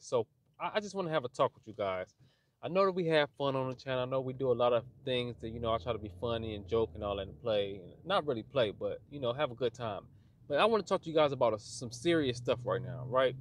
So I, I just want to have a talk with you guys. I know that we have fun on the channel. I know we do a lot of things that you know I try to be funny and joke and all that and play. Not really play, but you know have a good time. But I want to talk to you guys about a, some serious stuff right now, right?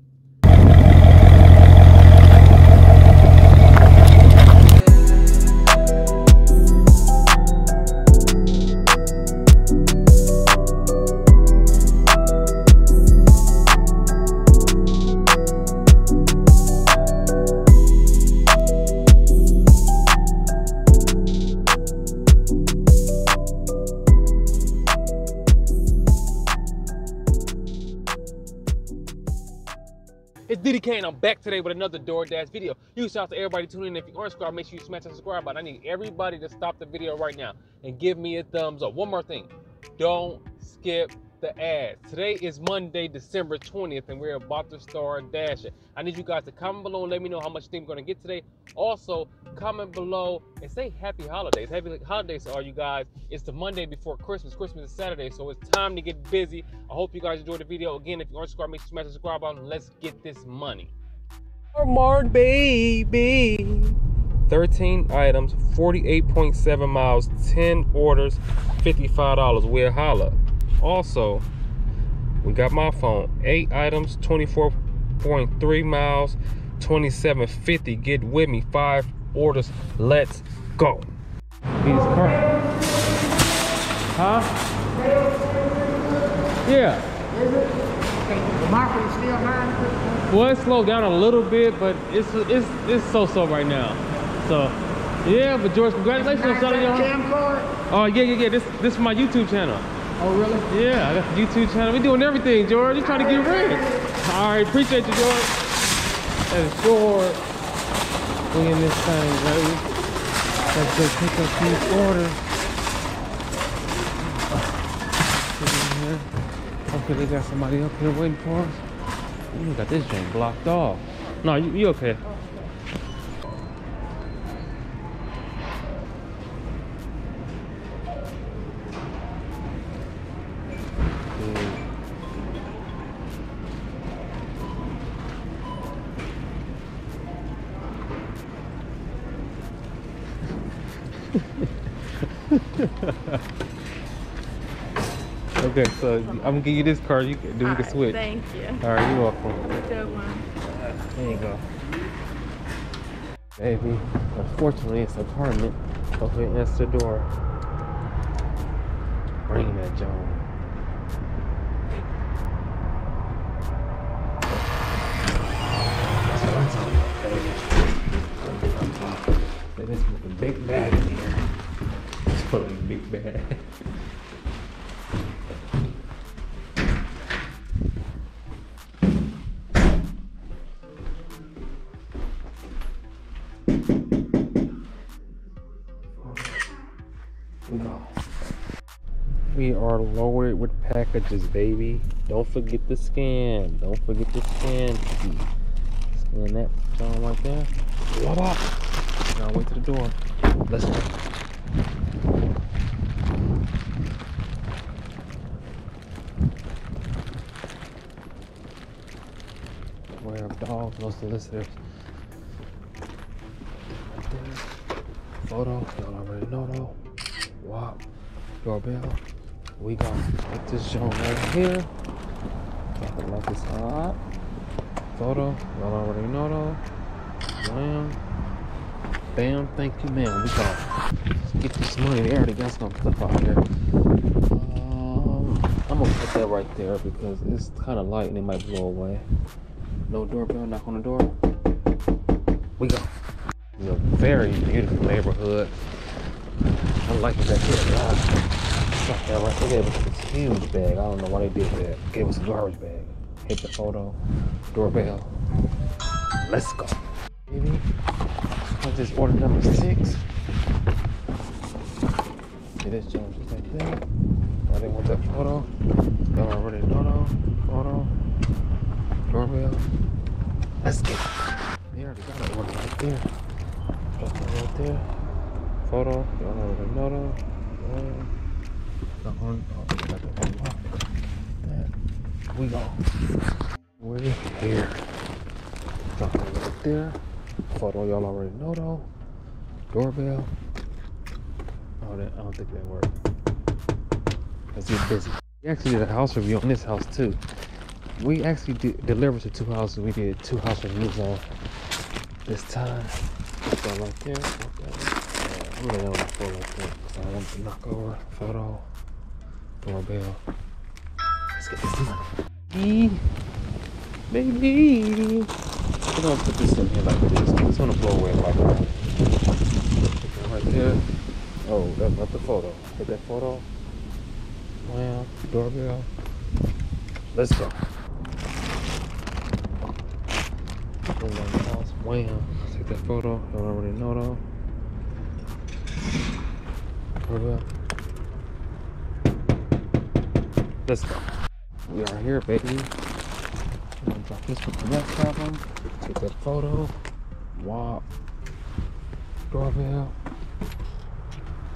And I'm back today with another DoorDash video. Huge shout out to everybody tuning in. If you aren't subscribed, make sure you smash that subscribe button. I need everybody to stop the video right now and give me a thumbs up. One more thing, don't skip the ads. Today is Monday, December 20th, and we're about to start dashing. I need you guys to comment below and let me know how much you think we're gonna get today. Also, comment below and say happy holidays. Happy holidays to all you guys. It's the Monday before Christmas. Christmas is Saturday, so it's time to get busy. I hope you guys enjoyed the video. Again, if you aren't subscribed, make sure you smash the subscribe button. Let's get this money. Walmart, baby. 13 items, 48.7 miles, 10 orders, $55. We'll holla. Also, we got my phone. Eight items, 24.3 miles, 2750. Get with me. Five orders. Let's go. His. Huh? Yeah. Is it? Okay, the market is still high. Well, it slowed down a little bit, but it's it's it's so so right now. So, yeah. But George, congratulations on selling your. Camcord? Oh yeah yeah yeah. This this is my YouTube channel. Oh, really? Yeah, I got the YouTube channel. We doing everything, George. You trying to get rich. All right, appreciate you, George. That is George. We in this thing, baby. Let's go pick up these orders. Hopefully they got somebody up here waiting for us. You got this joint blocked off. No, you, you okay. So I'm gonna give you this card. You can do we can switch. Thank you. All right, you're welcome. Good one. There you go. Baby, unfortunately, it's an apartment. And answer the door. Bring that Joan. No. We are loaded with packages, baby. Don't forget to scan. Don't forget to scan. Scan that John right there. What up? Now wait to the door. Let's go. Beware of dogs, no solicitors. Right. Photo, y'all already know though. Wow. Doorbell. We gonna put this joint right here. Got the lucky side. Photo. Y'all already know though. Bam. Bam. Thank you, man. We gonna get this money. They already got some stuff out here. Um, I'm gonna put that right there because it's kind of light and it might blow away. No doorbell. Knock on the door. We go. It's a very beautiful neighborhood. Like that here. God. Fuck that right. They gave us this huge bag. I don't know why they did that. Gave us a garbage bag. Hit the photo. Doorbell. Let's go. Baby. I just ordered number six. See this jump just like that. I didn't want that photo. Y'all already though. Photo. Doorbell. Let's get it. They already got it ordered right there. That right there photo. Y'all already know though. Uh, the on, oh, they got the unlock. That. We go. We're here. Drop right there. Photo y'all already know though. Doorbell. Oh, that, I don't think that worked. Let's get busy. We actually did a house review on this house too. We actually did, delivered to two houses. We did two house reviews on this time. That right there. Okay. I'm gonna the like that because I want to knock over. Photo. Doorbell. Let's get this done. E baby. We're gonna put this in here like this. It's gonna blow away like that. Right there. Oh, that's not the photo. Put that photo. Wow, doorbell. Let's go. The. Wham. Take that photo. Don't already know though. Doorbell. Let's go. We are here, baby. I'm gonna drop this with the next album. Take that photo. Wow. Doorbell.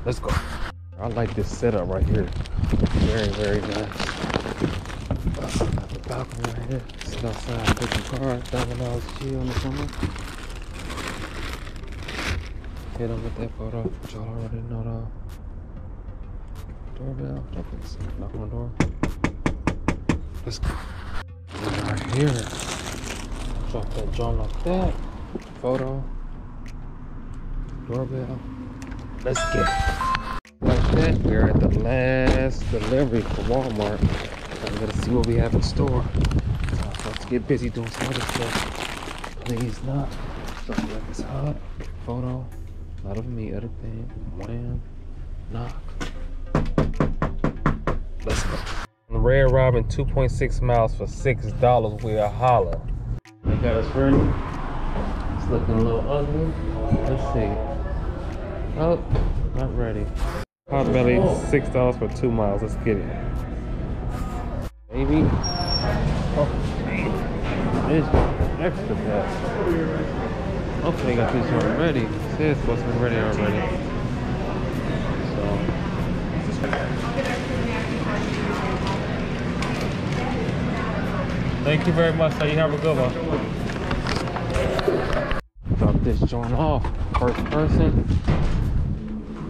Let's go. I like this setup right here. Very, very nice. Got the balcony right here. Sit outside, pick some cars, dominoes, chill in the summer. Hit them with that photo, which y'all already know though. Doorbell. This. Knock on the door. Let's go. We are here. Drop that joint like that. Photo. Doorbell. Let's get it. Like that, we're at the last delivery for Walmart. I'm gonna see what we have in store. About to get busy doing some other stuff. Please not. Something like it's hot. Photo. Not of me, other thing. Wham. Knock. Let's go. Red Robin 2.6 miles for $6 with a holla. They got us ready. It's looking a little ugly. Let's see. Oh, not ready. Potbelly, $6 for two miles. Let's get it. Baby. Oh, it's extra fast. Okay, they got this one ready. It's supposed to be ready already. Thank you very much. So you have a good one. Drop this joint off. First person.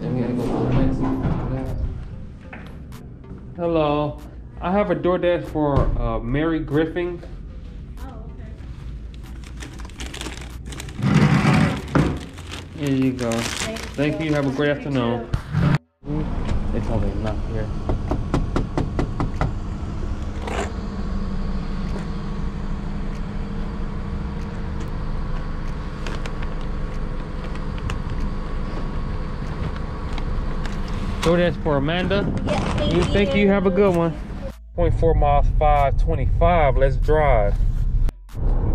Then we gotta go to the next. Hello. I have a DoorDash for uh, Mary Griffin. Here you go. Thank you. Have a great afternoon. They told me not here. DoorDash for Amanda. Yes, You think you have a good one? 0.4 miles, 525. Let's drive.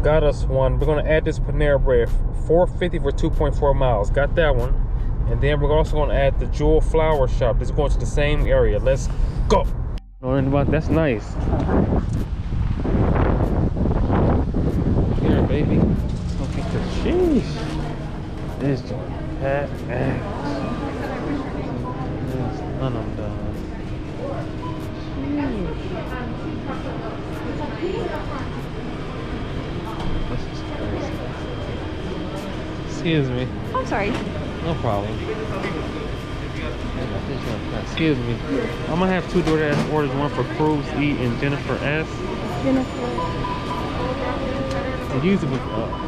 Got us one. We're gonna add this Panera Bread. 450 for 2.4 miles. Got that one. And then we're also gonna add the Jewel Flower Shop. This is going to the same area. Let's go. That's nice. Here, baby. Let's go get the cheese. This joint Excuse me. I'm sorry. No problem. Excuse me. I'm gonna have two DoorDash orders, one for Cruz E and Jennifer S. Jennifer. Use it with uh,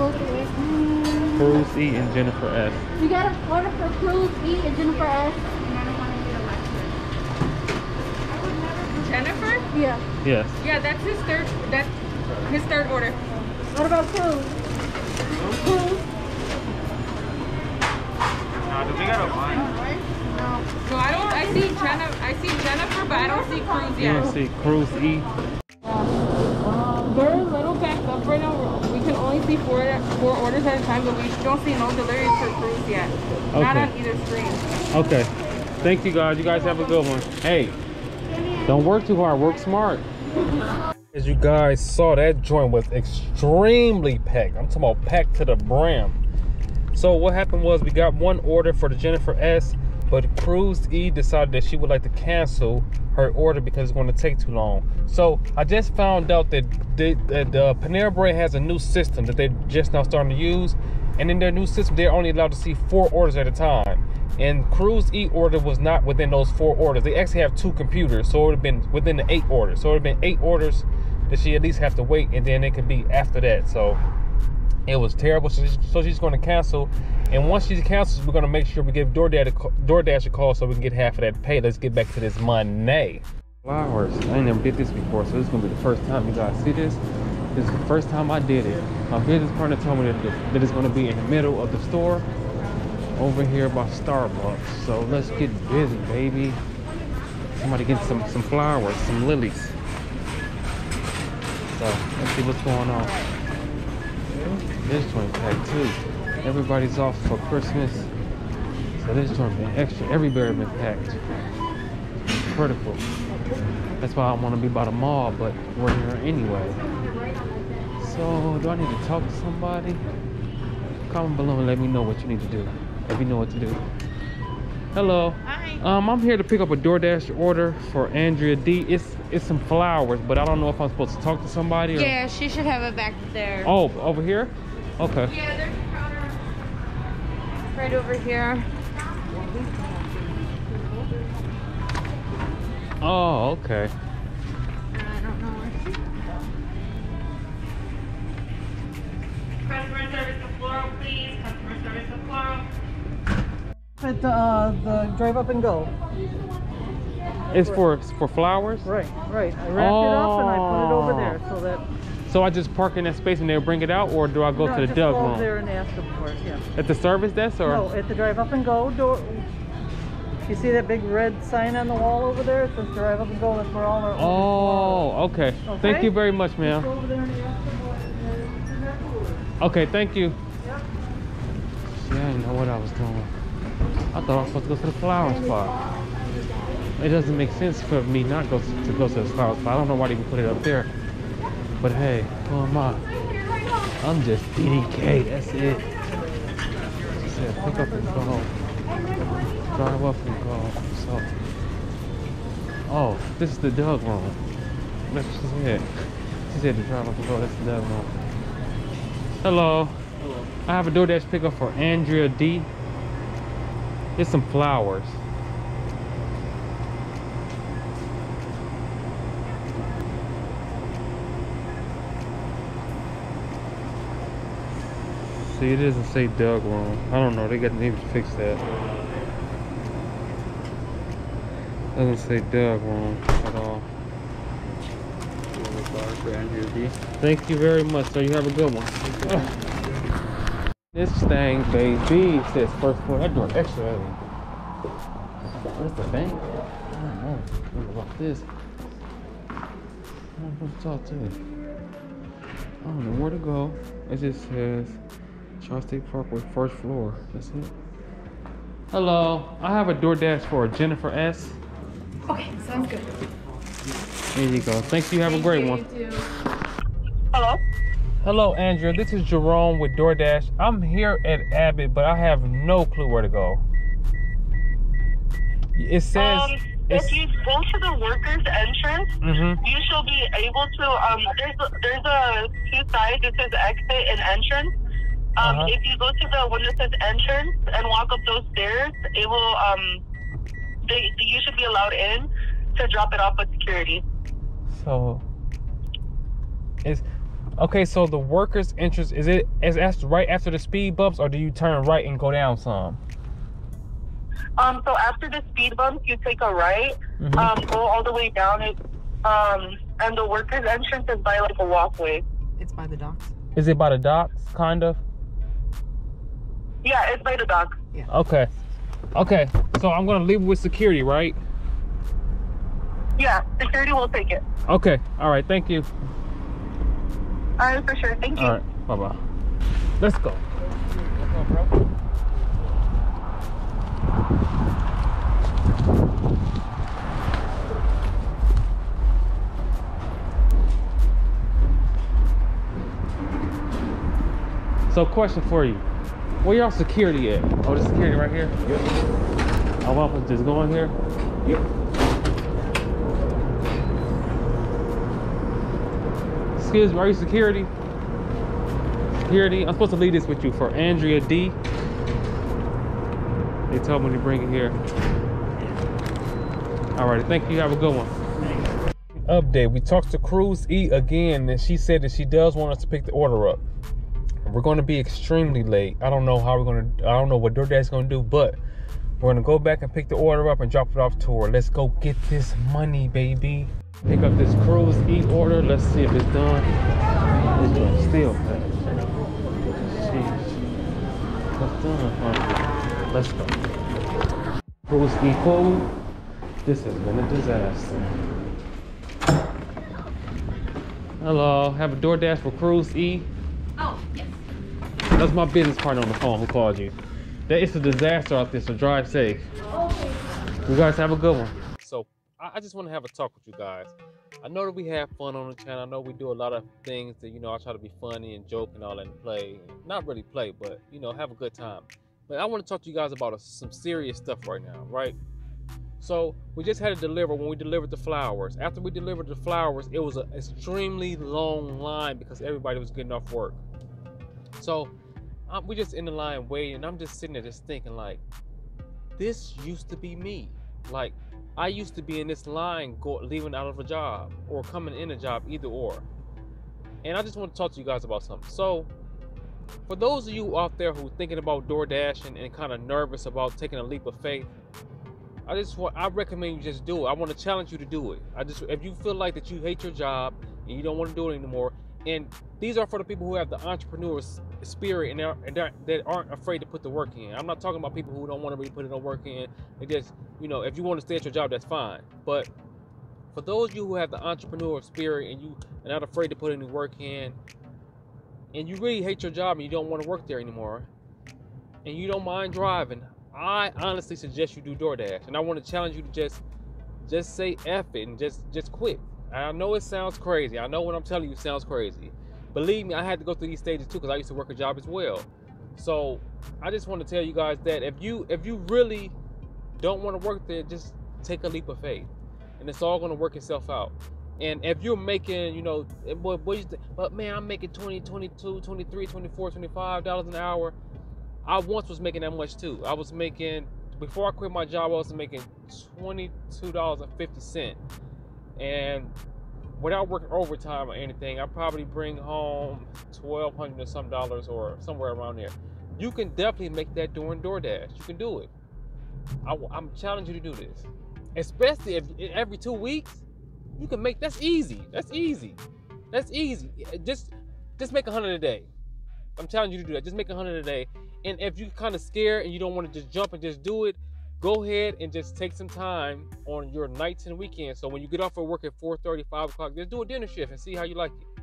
Cruz E and Jennifer S. You got an order for Cruz E and Jennifer S. Jennifer? Yeah. Yes. Yeah, that's his third. That's his third order. What about Cruz? Cruz? So I don't. I see Jennifer. I see Jennifer, but I don't see Cruz You yet. want to see Cruz E? They're a little backed up right now. We can only see four four orders at a time, but we don't see no deliveries for Cruz yet. Not Okay. on either screen. Okay. Thank you guys. You guys have a good one. Hey, don't work too hard. Work smart. As you guys saw, that joint was extremely packed. I'm talking about packed to the brim. So what happened was we got one order for the Jennifer S. but Cruise E decided that she would like to cancel her order because it's going to take too long. So I just found out that, the, that uh, Panera Bread has a new system that they're just now starting to use, and in their new system, they're only allowed to see four orders at a time. And Cruise E order was not within those four orders. They actually have two computers, so it would have been within the eight orders. So it would have been eight orders that she at least have to wait, and then it could be after that. So it was terrible. So she's, so she's going to cancel. And once she cancels, we're going to make sure we give DoorDash a, DoorDash a call so we can get half of that pay. Let's get back to this money. Flowers. I ain't never did this before, so this is going to be the first time you guys see this. This is the first time I did it. My business partner told me that, that it's going to be in the middle of the store over here by Starbucks. So let's get busy, baby. Somebody get some, some flowers, some lilies. So let's see what's going on. This joint packed too. Everybody's off for Christmas. So this joint been extra. Everywhere been packed. Critical. That's why I want to be by the mall, but we're here anyway. So do I need to talk to somebody? Comment below and let me know what you need to do. Let me know what to do. Hello. Hi. Um, I'm here to pick up a DoorDash order for Andrea D. It's it's some flowers, but I don't know if I'm supposed to talk to somebody or. Yeah, she should have it back there. Oh, over here? Okay. Yeah, there's a counter right over here. Oh, okay. I don't know where she Customer service to floral, please. Customer service to floral. At uh, the drive up and go. It's for for flowers. Right, right. I wrapped it up and I put it over there so that. So I just park in that space and they'll bring it out, or do I go no, to the go room there and ask them for it. Yeah. at the service desk, or? No, at the drive up and go door. You see that big red sign on the wall over there? It says drive up and go. That's where all our. Oh, okay. okay. Thank you very much, go. Just go ma'am. over there and ask them what it's in their cooler. Okay, thank you. Yep. See, I didn't know what I was doing. I thought I was supposed to go to the flower spot. It doesn't make sense for me not go to, to go to the flower spot. I don't know why they even put it up there. But hey, who am I? I'm just DDK. That's it. She said pick up and go. home. Drive up and go. So, oh, this is the dog room. That's what she said. She said to drive up and go. That's the Doug room. Hello. I have a DoorDash pickup for Andrea D. It's some flowers. See, it doesn't say Doug wrong. I don't know. They got to even fix that. Doesn't say Doug wrong at all. Thank you very much, sir. You have a good one. This thing, baby, says first floor. That door extra heavy. Where's the bank? I don't know. What about this? I don't know to talk to. I don't know where to go. It just says Charles State Parkway, first floor. That's it. Hello. I have a DoorDash for Jennifer S. Okay, sounds good. There you go. Thank you. Have a great one. Hello? Hello, Andrea. This is Jerome with DoorDash. I'm here at Abbott, but I have no clue where to go. It says Um, if you go to the workers entrance, hmm you shall be able to, um, there's a, there's a two sides. It says exit and entrance. Um, Uh-huh. if you go to the one that says entrance and walk up those stairs, it will, um, they, you should be allowed in to drop it off with security. So, is okay. So the workers' entrance is it is that right after the speed bumps, or do you turn right and go down some? Um, so after the speed bumps, you take a right, Mhm. um, go all the way down it, um, and the workers entrance is by like a walkway. It's by the docks. Is it by the docks, kind of? Yeah, it's by the dock. Okay, okay. So I'm gonna leave it with security, right? Yeah, security will take it. Okay. All right. Thank you. All right, for sure. Thank you. All right. Bye bye. Let's go. So, question for you: Where y'all security at? Oh, the security right here. Yep. Oh, Our waffles just go in here. Yep. Excuse me, are you security? Security, I'm supposed to leave this with you for Andrea D. They told me to bring it here. Alrighty, thank you. Have a good one. Update. We talked to Cruise E again, and she said that she does want us to pick the order up. We're going to be extremely late. I don't know how we're going to. I don't know what DoorDash is going to do, but we're going to go back and pick the order up and drop it off to her. Let's go get this money, baby. Pick up this Cruise E order. Let's see if it's done. It's doing still. Jeez. What's done? Let's go. Cruise E food. This has been a disaster. Hello, have a DoorDash for Cruise E. Oh, yes. That's my business partner on the phone who called you. That it's a disaster out there, so drive safe. You guys have a good one. So I, I just want to have a talk with you guys. I know that we have fun on the channel. I know we do a lot of things that you know I try to be funny and joke and all that and play. Not really play, but you know have a good time. But I want to talk to you guys about a, some serious stuff right now, right? So we just had to deliver when we delivered the flowers. After we delivered the flowers, it was an extremely long line because everybody was getting off work. So um, we just in the line waiting, and I'm just sitting there just thinking like, this used to be me. Like I used to be in this line, go, leaving out of a job or coming in a job, either or. And I just want to talk to you guys about something. So for those of you out there who are thinking about DoorDash and, and kind of nervous about taking a leap of faith, I just want I recommend you just do it. I want to challenge you to do it. I just if you feel like that you hate your job and you don't want to do it anymore, and these are for the people who have the entrepreneur spirit and, and that aren't afraid to put the work in. I'm not talking about people who don't want to really put in the work in. They just you know if you want to stay at your job, that's fine. But for those of you who have the entrepreneur spirit and you are not afraid to put any work in, and you really hate your job and you don't want to work there anymore, and you don't mind driving, I honestly suggest you do DoorDash. And I want to challenge you to just just say F it and just just quit. I know it sounds crazy. I know what I'm telling you sounds crazy. Believe me, I had to go through these stages too because I used to work a job as well. So I just want to tell you guys that if you if you really don't want to work there, just take a leap of faith. And it's all gonna work itself out. And if you're making, you know, eh, boy, boy, but man, I'm making 20, 22, 23, 24, 25 dollars an hour. I once was making that much too. I was making before I quit my job, I was making twenty-two dollars and fifty cent, and without working overtime or anything, I probably bring home twelve hundred or some dollars or somewhere around there. You can definitely make that doing DoorDash. You can do it. I, am challenging you to do this, especially if every two weeks you can make. That's easy. That's easy. That's easy. Just just make a hundred a day. I'm telling you to do that. Just make a hundred a day. And if you're kind of scared and you don't want to just jump and just do it, go ahead and just take some time on your nights and weekends. So when you get off of work at 4:30, 5 o'clock, just do a dinner shift and see how you like it,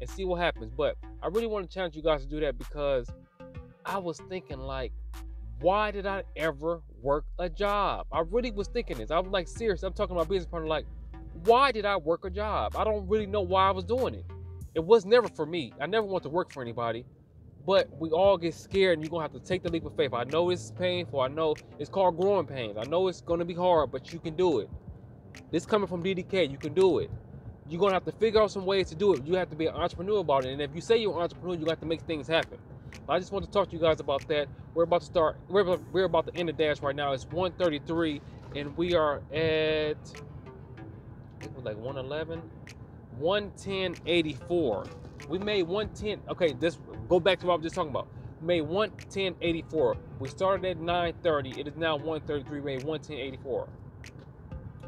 and see what happens. But I really want to challenge you guys to do that because I was thinking like, why did I ever work a job? I really was thinking this. I was like, serious. I'm talking to my business partner like, why did I work a job? I don't really know why I was doing it. It was never for me. I never want to work for anybody. But we all get scared and you're gonna have to take the leap of faith. I know it's painful. I know it's called growing pains. I know it's gonna be hard, but you can do it. This coming from DDK, you can do it. You're gonna have to figure out some ways to do it. You have to be an entrepreneur about it. And if you say you're an entrepreneur, you have to make things happen. I just want to talk to you guys about that. We're about to start. We're about, we're about to end the dash right now. It's 1:33, and we are at like 111, 110.84. We made 110. Okay, this go back to what I was just talking about. We made 110.84. We started at 9:30. It is now 1:33. We made 110.84.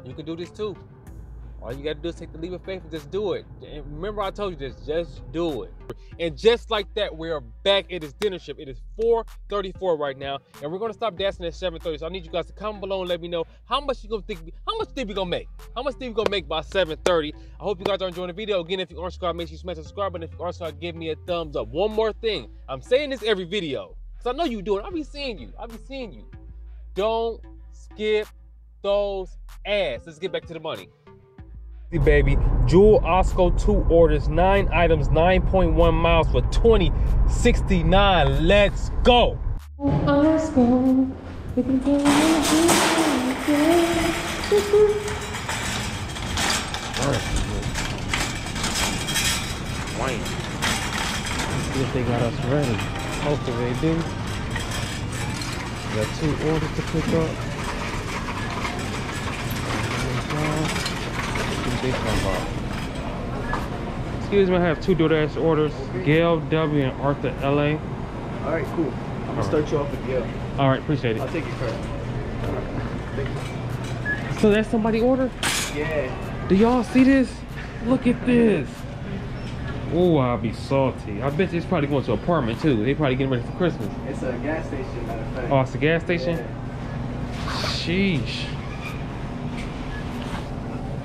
You can do this too. All you gotta do is take the leap of faith and just do it. And remember, I told you this, just do it. And just like that, we are back. It is dinner shift. It is 4:34 right now, and we're gonna stop dancing at 7:30. So I need you guys to comment below and let me know how much you gonna think. How much think we gonna make? How much think we gonna make by 7:30? I hope you guys are enjoying the video. Again, if you aren't subscribed, make sure you smash the subscribe button. If you are subscribed, give me a thumbs up. One more thing, I'm saying this every video, cause I know you do it. I'll be seeing you. I'll be seeing you. Don't skip those ads. Let's get back to the money baby. Jewel Osco 2 orders 9 items, 9.1 miles for 2069. Let's go. Oscar, we can go Wayne. See if they got us ready. Hopefully they do. Got two orders to pick up. What they talking about? Excuse me, I have two DoorDash orders. Gail W and Arthur LA. All right, cool. I'm gonna start you off with Gail. All right, appreciate it. I'll it. take your card. So that's somebody order? Yeah. Do y'all see this? Look at this. Oh, I'll be salty. I bet you it's probably going to apartment too. They probably getting ready for Christmas. It's a gas station, matter of fact. Oh, it's a gas station? Yeah. Sheesh.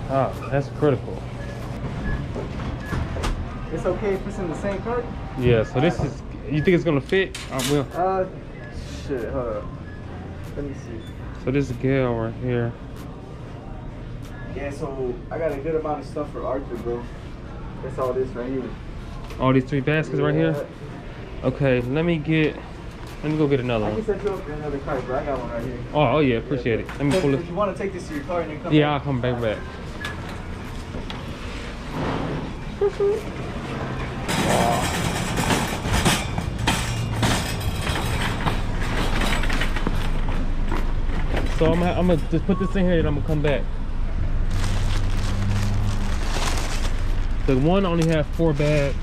Ah, that's critical. It's okay if it's in the same cart? Yeah, so this is, you think it's gonna fit? I will. Uh, shit, hold up. Let me see. So this is Gail right here. Yeah, so I got a good amount of stuff for Arthur, bro. That's all this right here. All these three baskets right here? Okay, let me get, let me go get another I can one. set you up in another cart, bro. I got one right here. Oh, oh yeah, appreciate it. Let me pull If you want to take this to your car and then come Yeah, I'll back. come back back. So I'm gonna, I'm gonna just put this in here and I'm gonna come back. The one only has four bags.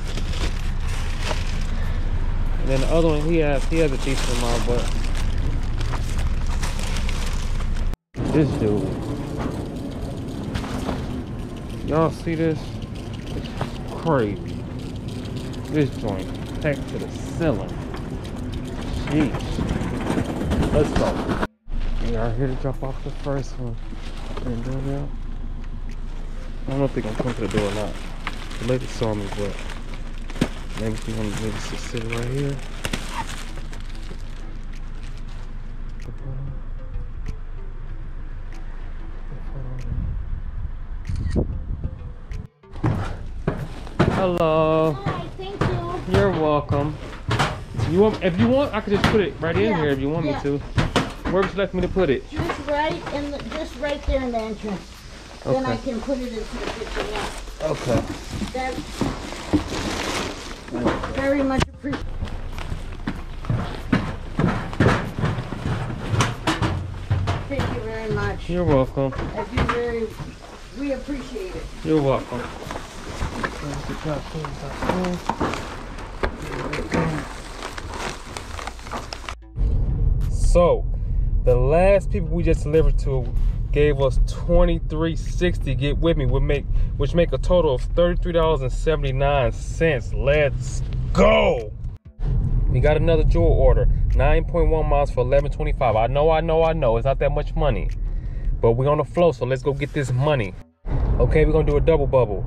And then the other one he has he has a decent amount, but this dude. Y'all see this? Crazy. This joint packed to the ceiling. Jeez. Let's go. We are here to drop off the first one. And. I don't know if they're gonna come to the door or not. The lady saw me, but maybe she wanted me to sit right here. Hello. Hi, thank you. You're welcome. You want if you want I could just put it right in Yeah, here if you want yeah. me to. Where would you like me to put it? Just right in the, just right there in the entrance. Then I can put it into the kitchen, yeah. Okay. That's very much appreciated. Thank you very much. You're welcome. I do very, we appreciate it. You're welcome. So, the last people we just delivered to gave us 2360 get with me. Make which make a total of $33.79 let's go! We got another jewel order. 9.1 miles for 1125 i know i know i know. It's not that much money. But we're on the flow so let's go get this money. Okay we're gonna do a double bubble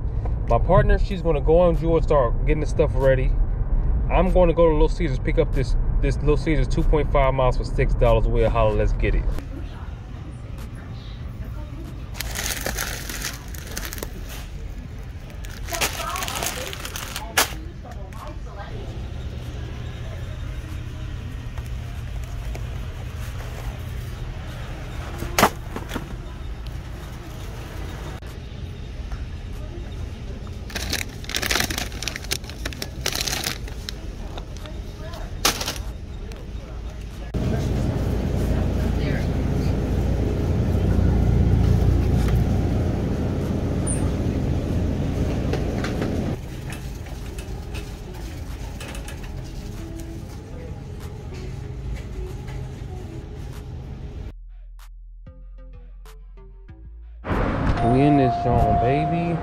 my partner she's gonna go on jewel start getting the stuff ready. I'm going to go to little caesars pick up this this little caesars 2.5 miles for six dollars. We'll holler let's get it We in this zone, baby.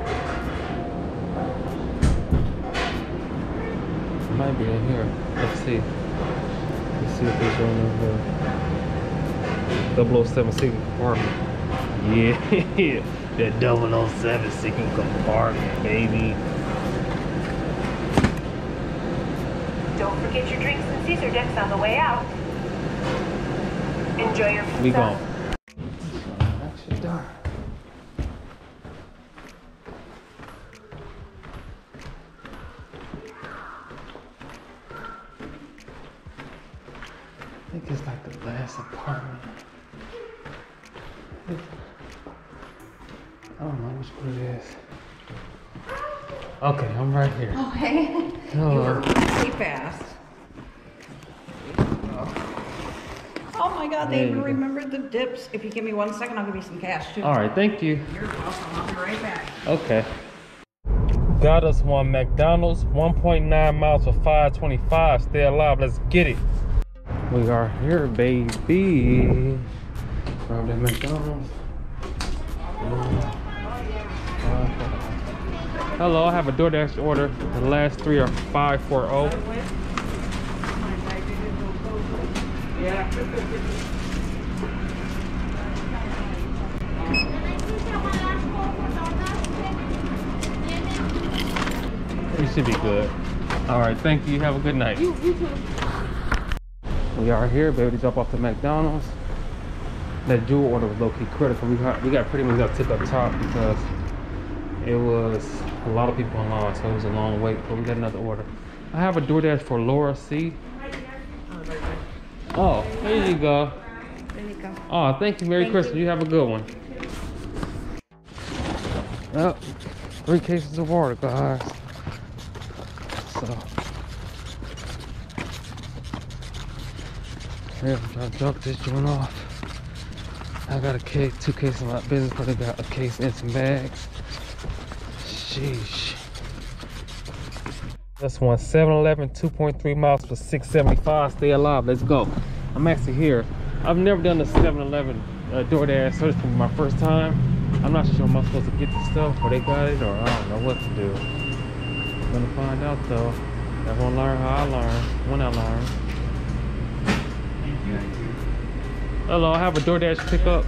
Might be in here. Let's see. Let's see if there's one in here. 007 second compartment. Yeah, that 007 second compartment, baby. Don't forget your drinks and Caesar dips on the way out. Enjoy your pizza. We gone. I think it's like the last apartment. don't know which one it is. Okay, I'm right here. Okay. Hello. Pretty fast. Oh my God, they There even you go. remembered the dips. If you give me one second, I'll give you some cash too. All right, thank you. You're welcome. I'll be right back. Okay. Got us one McDonald's, 1.9 miles for 525. Stay alive. Let's get it. We are here, baby. That McDonald's. Hello, I have a DoorDash order. The last three are 540. You should be good. All right, thank you. Have a good night. You, you. We are here, baby, to drop off the McDonald's. That jewel order was low-key critical. We got we got pretty much got tip up top because it was a lot of people in line, so it was a long wait. But we got another order. I have a DoorDash for Laura C. Oh, there you go. There you go. Oh, thank you. Merry Thank Christmas. you. You. have a good one. Oh, three cases of water, guys. So, here, I'm trying to drop this joint off. I got a case, two cases of my business, but I got a case and some bags. Sheesh. This one, 7-Eleven, 2.3 miles for 675. Stay alive. Let's go. I'm actually here. I've never done a 7-Eleven uh, DoorDash, so this be my first time. I'm not sure am I supposed to get the stuff, or they got it, or I don't know what to do. Gonna find out though. I'm gonna learn how I learn, when I learn. Hello, I have a DoorDash pickup.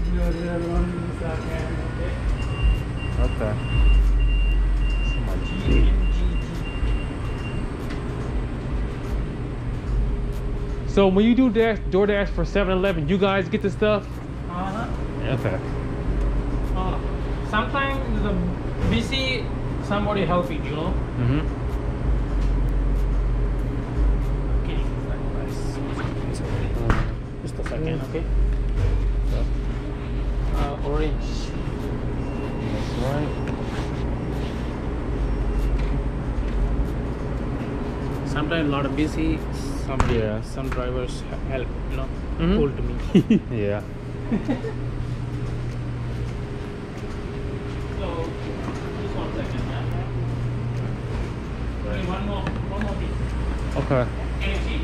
Okay. So when you do dash, DoorDash for 7-Eleven, you guys get the stuff? Uh-huh. Okay. Uh, sometimes the busy somebody helping, you know. Mm-hmm. Okay. Just a second, okay. Uh, orange. That's right. Sometimes a lot of busy. Some Yeah. some drivers help, you know, Mhm. pull to me. Yeah. So, just one second. Only one more, one more thing. Okay. Can you see?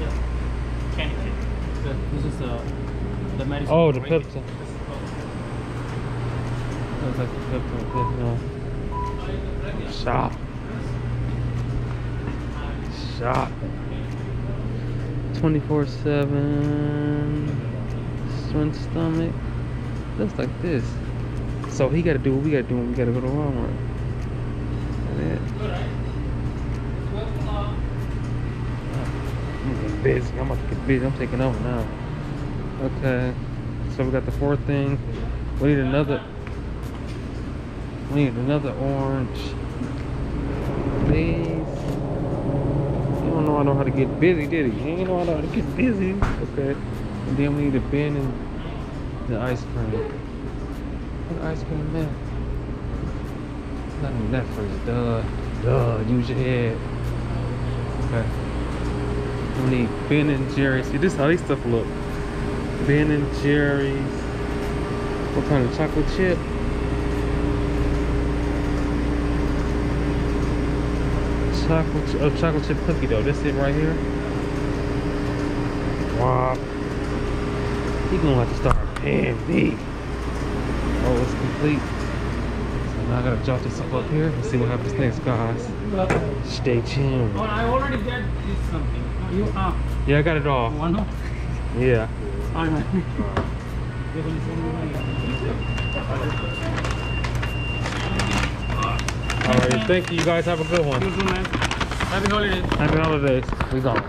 Yeah. Can you see? The, this is the the medicine. Oh, the. This is Looks like the Pepsi, no. Shop. Shop. 24 7. Swing stomach. Looks like this. So he gotta do what we gotta do when we gotta go to Walmart. That it. Busy. I'm about to get busy. I'm taking over now. Okay. So we got the fourth thing. We need another. We need another orange. Please. You don't know I know how to get busy, did he? You ain't know I know how to get busy. Okay. And then we need a bin and the ice cream. What ice cream man? Not in that first. Duh. Duh. Use your head. Okay. Need Ben and Jerry's. See, this is how these stuff look. Ben and Jerry's. What kind of chocolate chip? Chocolate, ch- oh, chocolate chip cookie though. This it right here. Wow. He gonna have to start paying me. Oh, it's complete. So now I gotta jot this up up here and see what happens next, guys. Stay tuned. Oh, I already did something. You ah Yeah, I got it all. one more. Yeah. All right. You're gonna send me money. All right. Thank you. You guys have a good one. You too, man. Happy holidays. Happy holidays. We gone.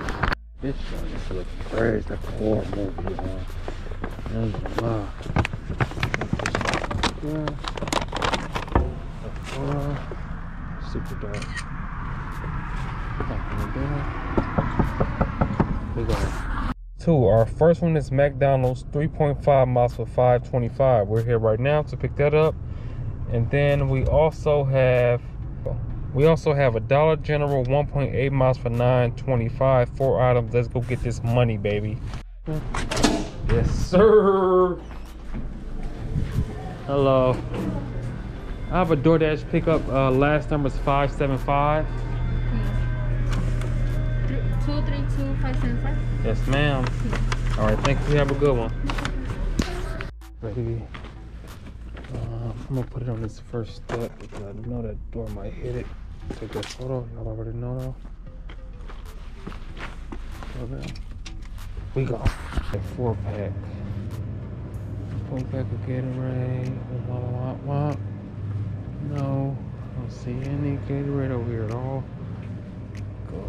This show used to look crazy. That's a horror movie, man. That's wow. Yeah. The horror. Super dark. Two. Our first one is McDonald's 3.5 miles for 525. We're here right now to pick that up. And then we also have we also have a Dollar General 1.8 miles for 925. Four items. Let's go get this money, baby. Yes, sir. Hello. I have a DoorDash pickup. Uh, last number is 575. Two three two five seven five. Yes, ma'am. All right, thank you. Have a good one. Baby, um, I'm gonna put it on this first step because I know that door might hit it. Take that photo. Y'all already know though. Okay. We go. A four pack. Four pack of Gatorade. Wah, wah, wah, wah. No, I don't see any Gatorade over here at all. Go.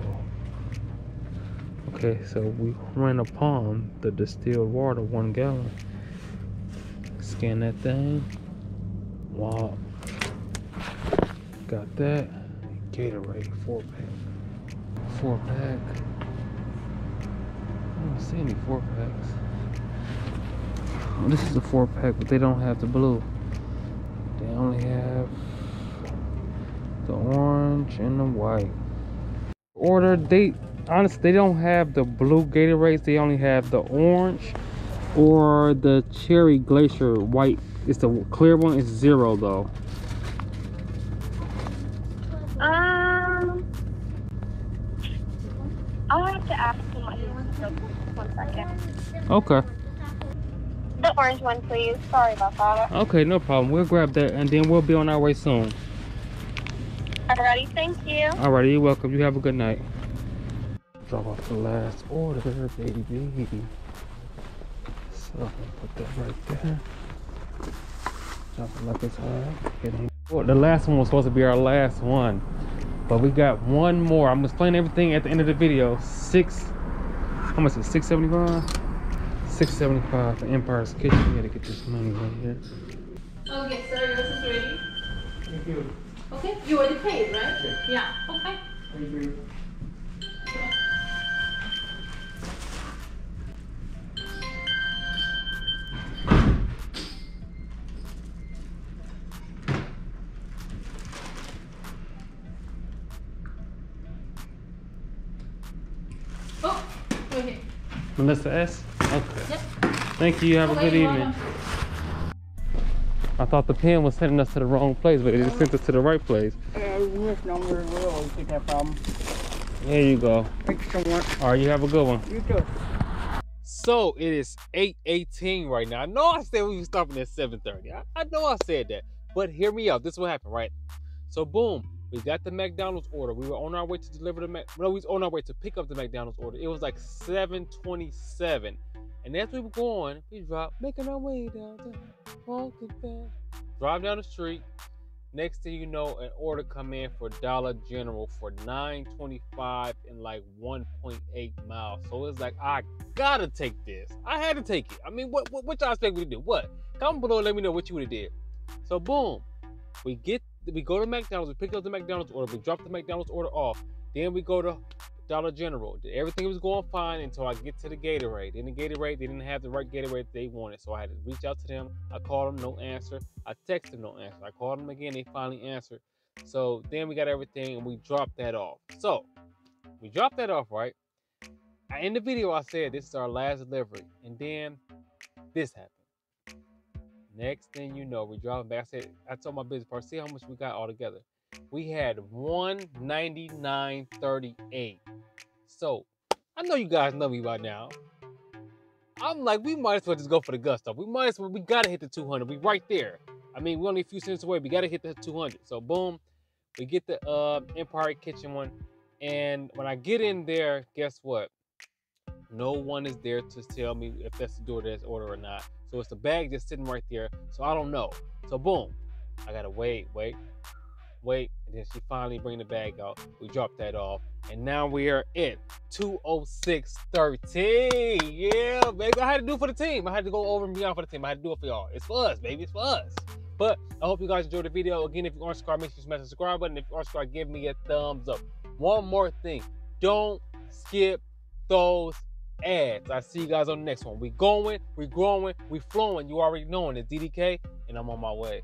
Okay, so we ran upon the distilled water, one gallon. Scan that thing. Wow. Got that. Gatorade, four pack. Four pack. I don't see any four packs. Well, this is a four pack, but they don't have the blue. They only have the orange and the white. Order date honestly, they don't have the blue Gatorades. They only have the orange or the cherry glacier white. It's the clear one. It's zero though. Um, I'll have to ask him what he wants to One second. Okay. The orange one, please. Sorry about that. Okay, no problem. We'll grab that and then we'll be on our way soon. Alrighty, thank you. Alrighty, you're welcome. You have a good night. Drop off the last order, baby. So I'm gonna put that right there. Drop it like it's hot. Well, the last one was supposed to be our last one, but we got one more. I'm explaining everything at the end of the video. Six, how much is it? Six seventy five. Six seventy five for Empire's Kitchen. We gotta get this money right here. Oh, okay, sir, yours is ready. Thank you. Okay, you already paid, right? Yeah. Okay. Thank you. Melissa S. Okay. Yep. Thank you. Have a good evening. welcome. I thought the pen was sending us to the wrong place, but it just sent us to the right place. Yeah, this number will always get that problem. There you go. Thanks so much. All right, you have a good one. You too. So it is 8:18 right now. I know I said we were stopping at 7:30. I, I know I said that, but hear me out. This is what happened, right? So boom, we got the McDonald's order. We were on our way to deliver the Mac. No, we was on our way to pick up the McDonald's order. It was like 7:27, and as we were going, we dropped, making our way downtown, walking fast, drive down the street. Next thing you know, an order come in for Dollar General for 9.25 and like 1.8 miles. So it's like I gotta take this. I had to take it. I mean, what what, what y'all expect me to do? What? Comment below let me know what you would have did. So boom, we get we go to McDonald's, we pick up the McDonald's order, we drop the McDonald's order off. Then we go to Dollar General. Everything was going fine until I get to the Gatorade. In the Gatorade, they didn't have the right Gatorade they wanted. So I had to reach out to them. I called them, no answer. I texted them, no answer. I called them again, they finally answered. So then we got everything and we dropped that off. So we dropped that off, right? In the video, I said this is our last delivery. And then this happened. Next thing you know, we driving back. I said, I told my business partner, see how much we got all together. We had 199.38. So I know you guys know me by now. I'm like, we might as well just go for the gusto. We might as well, we gotta hit the 200. We right there. I mean, we're only a few cents away. We gotta hit the 200. So boom, we get the uh, Empire Kitchen one. And when I get in there, guess what? No one is there to tell me if that's the door DoorDash order or not. So it's the bag just sitting right there. So I don't know. So boom, I gotta wait, wait, wait, and then she finally bring the bag out. We drop that off, and now we are at 206.13. Yeah, baby, I had to do for the team. I had to go over and beyond for the team. I had to do it for y'all. It's for us, baby. It's for us. But I hope you guys enjoyed the video. Again, if you aren't subscribed, make sure you smash the subscribe button. If you aren't subscribed, give me a thumbs up. One more thing. Don't skip those ads. I see you guys on the next one. We going, we growing, we flowing. You already knowing it. DDK, and I'm on my way.